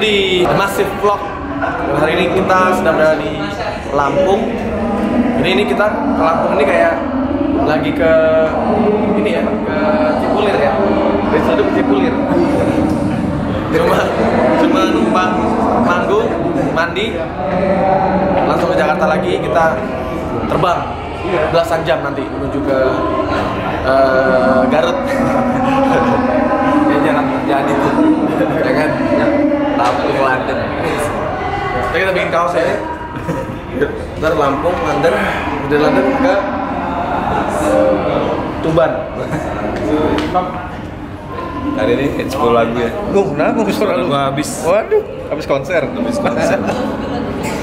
di Massive Vlog. Dan hari ini kita sedang berada di Lampung. Jadi ini kita ke Lampung ini kayak lagi ke ini ya, ke Cipulir ya. Dari Sudut Cipulir. Cuma, cuma numpang manggung, mandi. Langsung ke Jakarta lagi, kita terbang belasan jam nanti menuju ke eh, Garut. Ya jangan jangan itu. Lampung London Kita kita bikin kaos ya ntar Lampung London dari London ke Tuban Hari ini hits 10 lagu ya. Gue kenapa gue suara lu? Lagu habis. Waduh, habis konser. Habis konser.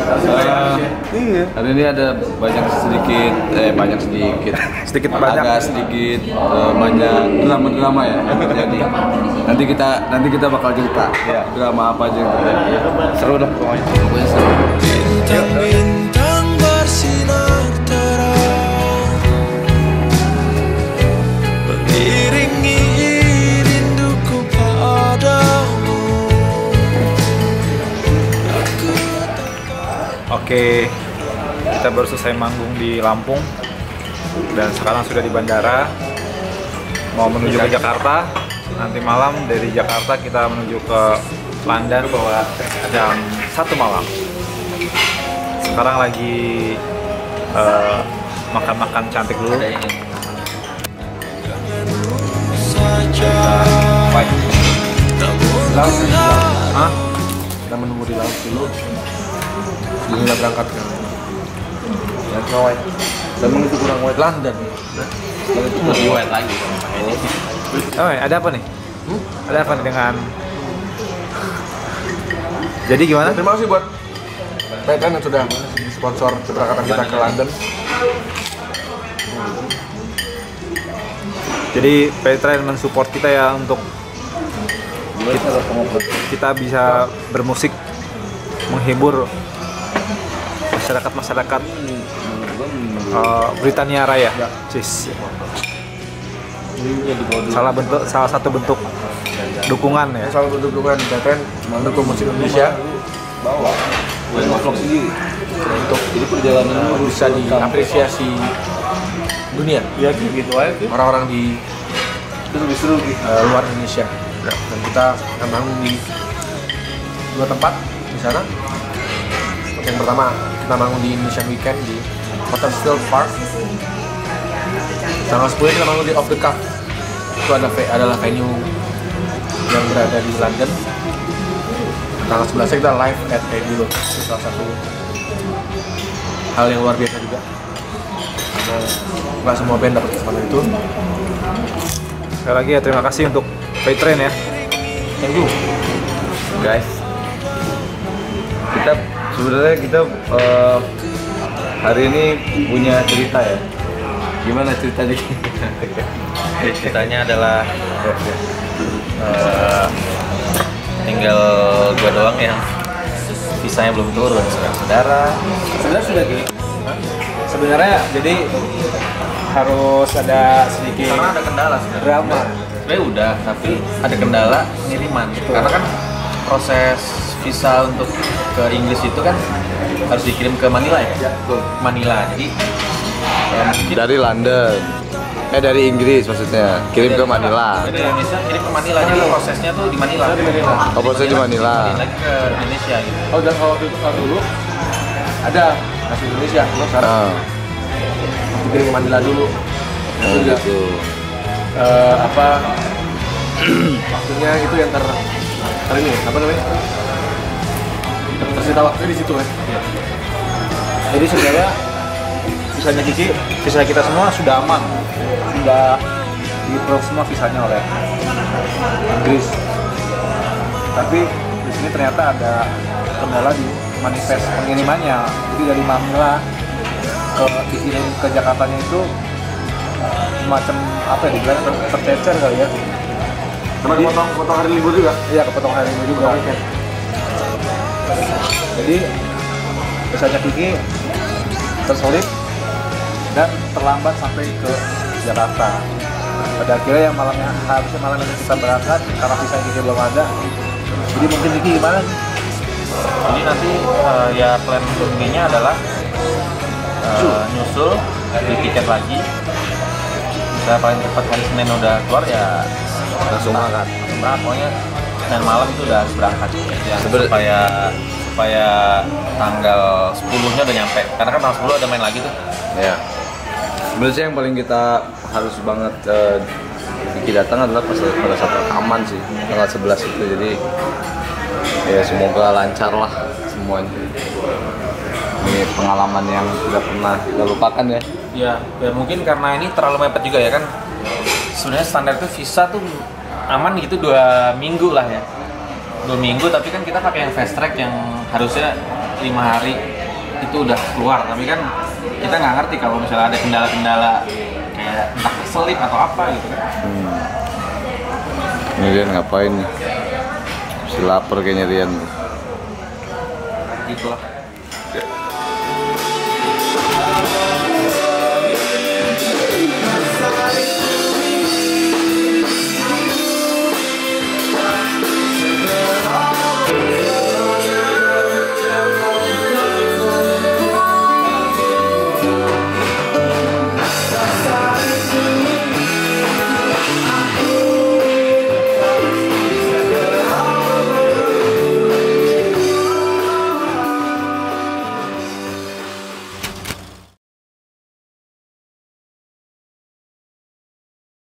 Eh, Iya. hari ini ada banyak sedikit, eh banyak sedikit, Sedikit banyak. agak sedikit eh, banyak drama-drama ya yang terjadi. Nanti kita nanti kita bakal cerita Iya. drama apa aja yang terjadi. Seru dah pokoknya. Pokoknya seru. Oke, kita baru selesai manggung di Lampung dan sekarang sudah di bandara. Mau menuju ke Jakarta. Nanti malam dari Jakarta kita menuju ke London jam satu malam. Sekarang lagi eh, makan-makan cantik dulu. kita menunggu di laut dulu Jadi udah berangkat kan ya white. Memang itu kurang white London. Itu lebih white lagi Oh, ada apa nih? Ada apa nih dengan Jadi gimana? terima kasih buat Pekan yang sudah sponsor keberangkatan kita ke London. Jadi Petra mensupport kita ya untuk kita, kita bisa bermusik menghibur masyarakat masyarakat uh, Britania Raya. Cis. Salah bentuk salah satu bentuk dukungan ya. salah satu dukungan Pekan mendukung musik Indonesia Vlog sendiri. untuk Jadi perjalanan bisa diapresiasi dunia ya gitu aja orang-orang di lebih seru gitu. eh, luar Indonesia dan kita akan bangun di dua tempat di sana. Yang pertama kita bangun di Indonesian Weekend di Hotel Field Park. Tanggal 10 kita bangun di Off the Cuff. Itu ada adalah venue yang berada di London. Tanggal 11 kita live at Edilo itu salah satu hal yang luar biasa juga. Karena nggak semua band dapat kesempatan itu. Sekali lagi ya terima kasih untuk Patreon ya. thank you. Guys kita sebenarnya kita eh, hari ini punya cerita ya. Gimana ceritanya? Ceritanya adalah eh, tinggal gua doang yang visanya belum turun saudara. Sebenarnya sudah gini. Sebenarnya jadi harus ada sedikit karena ada kendala sebenarnya. drama. sebenarnya udah tapi ada kendala pengiriman karena kan proses visa untuk ke Inggris itu kan harus dikirim ke Manila ya? Manila. Jadi ya mungkin dari London. Eh dari Inggris maksudnya. Kirim ke Manila. Dari Indonesia kirim ke Manila. Jadi prosesnya tuh di Manila. Oh, prosesnya di Manila. Kirim lagi ke Indonesia gitu. Oh dan kalau itu kalau dulu ada nasi Indonesia, lo sekarang ah. dikirim ke Manila dulu. oh, Itu juga gitu. eh, apa waktunya itu yang ter ter ini apa namanya? Tersita waktunya di situ kan. Jadi sebenarnya visanya Kiki, visa kita semua sudah aman, sudah di approve semua visanya oleh Inggris. Tapi di sini ternyata ada kendala di manifest pengirimannya. Jadi dari Manila ke dikirim ke Jakarta itu semacam apa ya dibilang ter- tercecer kali ya. Sama potong potong hari libur juga. Iya kepotong hari ini juga. Jadi visanya Kiki terselip dan terlambat sampai ke Jakarta. Pada akhirnya yang malamnya harusnya malam ini kita berangkat karena visa Kiki belum ada. Jadi mungkin Kiki gimana? Jadi nanti eh, ya plan B-nya adalah eh, nyusul beli tiket lagi. Saya paling cepat hari Senin udah keluar ya Langsung makan. langsung berangkat. Pokoknya Senin malam itu udah harus berangkat. Ya, Sebener- supaya supaya tanggal 10-nya udah nyampe. Karena kan tanggal 10 ada main lagi tuh. Ya. Sebenarnya sih yang paling kita harus banget Diki datang adalah pas pada saat rekaman sih tanggal 11 itu jadi ya semoga lancar lah semuanya ini pengalaman yang tidak pernah kita lupakan ya Ya, ya mungkin karena ini terlalu mepet juga ya kan. Sebenarnya standar tuh visa tuh aman gitu dua minggu lah ya. Dua minggu tapi kan kita pakai yang fast track yang harusnya lima hari itu udah keluar. Tapi kan kita nggak ngerti kalau misalnya ada kendala-kendala kayak entah keselip atau apa gitu kan. ini Rian ngapain nih si lapar kayaknya Rian nih Gitu lah.